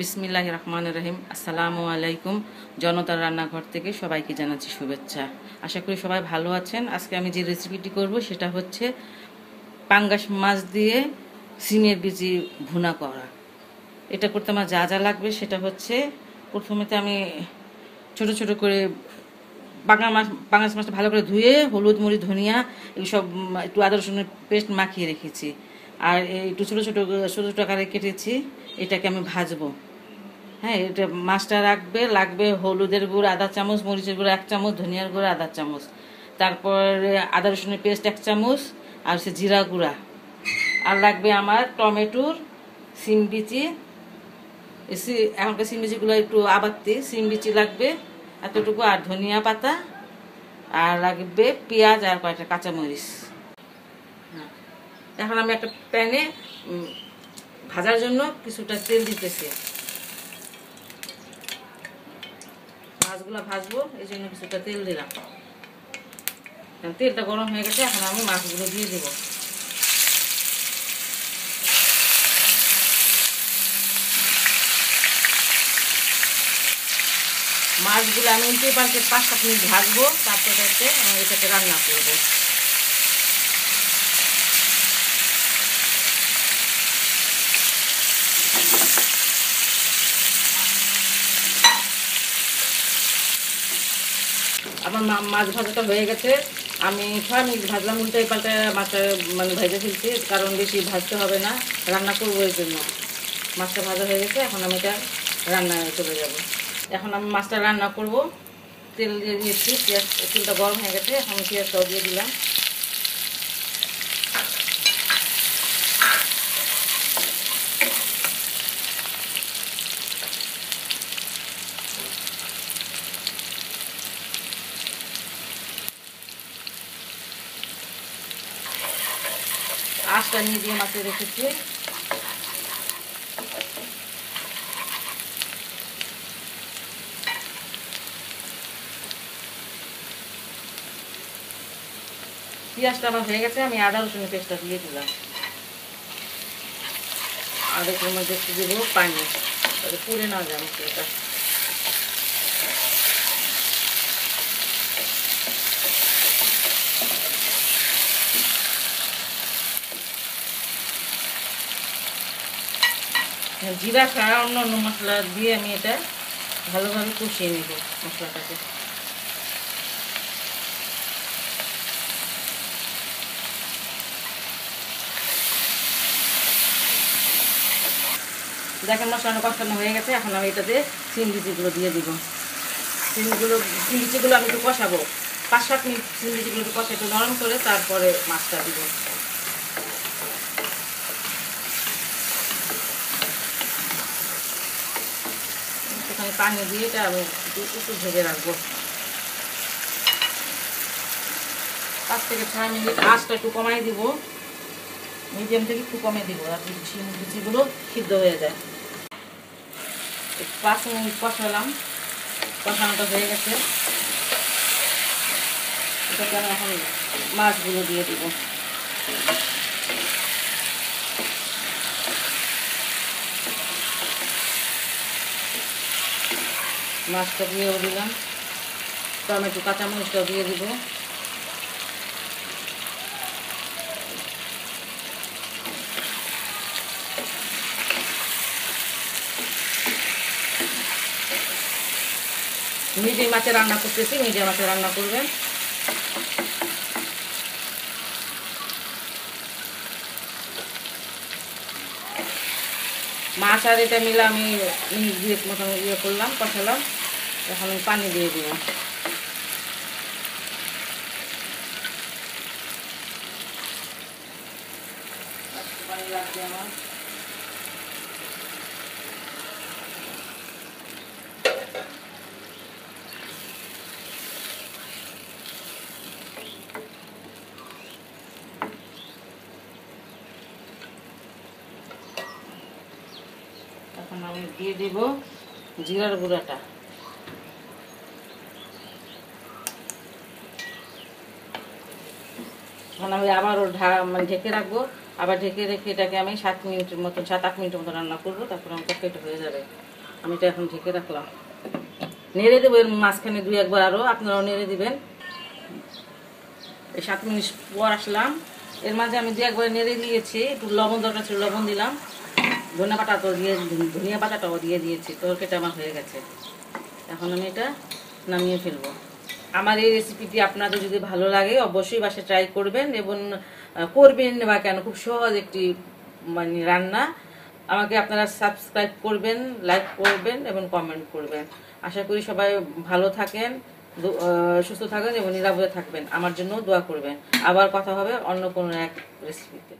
বিসমিল্লাহ রহমান রহিম আসসালামু আলাইকুম জনতার রান্নাঘর থেকে সবাইকে জানাচ্ছি শুভেচ্ছা। আশা করি সবাই ভালো আছেন। আজকে আমি যে রেসিপিটি করব সেটা হচ্ছে পাঙ্গাস মাছ দিয়ে সিমের বিজি ভুনা করা। এটা করতে আমার যা যা লাগবে সেটা হচ্ছে প্রথমেতে আমি ছোট ছোট করে বাংলা মাছ, পাঙ্গাস মাছটা ভালো করে ধুয়ে হলুদ, মরিচ, ধনিয়া এগুলো সব একটু আদা রসুনের পেস্ট মাখিয়ে রেখেছি। আর একটু ছোটো ছোটো ছোটো ছোটো আকারে কেটেছি, এটাকে আমি ভাজবো। হ্যাঁ এটা মাছটা রাখবে, লাগবে হলুদের গুঁড়ো আধা চামচ, মরিচের গুঁড়ো এক চামচ, ধনিয়ার গুঁড়ো আধা চামচ। তারপর আদা রসুনের পেস্ট এক চামচ, আর সে জিরা গুঁড়া। আর লাগবে আমার টমেটোর সিম বিচি। এখনকার সিম বিচিগুলো একটু আবাত্তি, সিম বিচি লাগবে এতটুকু, আর ধনিয়া পাতা, আর লাগবে পেঁয়াজ আর কয়েকটা কাঁচামরিচ। হ্যাঁ। এখন আমি একটা প্যানে ভাজার জন্য কিছুটা তেল দিতেছি। মাছগুলো ভাজবো, এই জন্য কিছুটা তেল দিলাম। তেলটা গরম হয়ে গেছে, এখন আমি মাছগুলো দিয়ে দেবো। মাছগুলো আমি উল্টে পাল্টে পাঁচ সাত মিনিট ভাজবো, তারপরে আমি এটাকে রান্না করব। আমার মাছ ভাজাটা হয়ে গেছে। আমি ছয় মিনিট ভাজলাম উল্টে পাল্টে মাছটা মানে ভেজে ফেলছি, কারণ বেশি ভাজতে হবে না, রান্না করব এর জন্য। মাছটা ভাজা হয়ে গেছে, এখন আমি এটা রান্নায় চলে যাব। এখন আমি মাছটা রান্না করব। তেল দিয়ে দিয়েছি, পেঁয়াজ, তেলটা গরম হয়ে গেছে, এখন পেঁয়াজটাও দিয়ে দিলাম। আঁচটা মিডিয়াম আঁচে রেখেছি। পেঁয়াজটা আমার হয়ে গেছে, আমি আদা রসুনের পেস্টটা দিয়ে দিলাম। আর এটার মধ্যে একটু দেবো পানি পুড়ে না যায় এটা জিরা ছাড়া অন্য অন্য মশলা দিয়ে আমি এটা ভালোভাবে কষিয়ে নেব মশলাটাকে। দেখেন মশলাটা কষানো হয়ে গেছে, এখন আমি এটাতে সিম বিচিগুলো দিয়ে দিব। সিমগুলো সিম বিচিগুলো আমি একটু কষাবো। পাঁচ সাত মিনিট সিম বিচিগুলো একটু কষা একটু নরম করে তারপরে মাছটা দিব। পানি দিয়ে এটা আমি একটু ভেজে রাখব। পাঁচ থেকে ছয় মিনিট আঁচটা একটু কমাই দিব। মিডিয়াম থেকে একটু কমে দিব আর শিম বিচিগুলো সিদ্ধ হয়ে যায়। পাঁচ মিনিট কষালাম। কষানোটা হয়ে গেছে। এটাকে আমি এখন মাছগুলো দিয়ে দিব। মাছটা দিয়েও দিলাম। টমেটো, কাঁচামরিচটাও দিয়ে দিব। মিডিয়াম মাছে রান্না করতেছি, মিডিয়াম মাছে রান্না করবেন। মাছ আর এটা মিলে আমি মিনিট ইয়ে করলাম, কষালাম। এখন আমি পানি দিয়ে দিব। আমার এখন আমি দিয়ে দিব জিরার গুঁড়াটা। এখন আমি আবারও ঢা মানে ঢেকে রাখব। আবার ঢেকে রেখে এটাকে আমি সাত মিনিটের মতন সাত আট মিনিটের মতো রান্না করব, তারপর আমার তরকারিটা হয়ে যাবে। আমি এটা এখন ঢেকে রাখলাম। নেড়ে দেবো এর মাঝখানে দুই একবার আরও আপনারাও নেড়ে দিবেন। এই সাত মিনিট পর আসলাম। এর মাঝে আমি দুই একবার নেড়ে দিয়েছি, একটু লবণ দরকার ছিল, লবণ দিলাম। ধনিয়া পাতা তো দিয়ে, ধনিয়া পাতাটাও দিয়ে দিয়েছি, তরকারিটা আমার হয়ে গেছে। এখন আমি এটা নামিয়ে ফেলব। আমার এই রেসিপিটি আপনাদের যদি ভালো লাগে, অবশ্যই বাসায় ট্রাই করবেন এবং করবেন বা কেন, খুব সহজ একটি মানে রান্না। আমাকে আপনারা সাবস্ক্রাইব করবেন লাইক করবেন এবং কমেন্ট করবেন। আশা করি সবাই ভালো থাকেন সুস্থ থাকেন এবং নিরাপদে থাকবেন। আমার জন্য দোয়া করবেন। আবার কথা হবে অন্য কোনো এক রেসিপিতে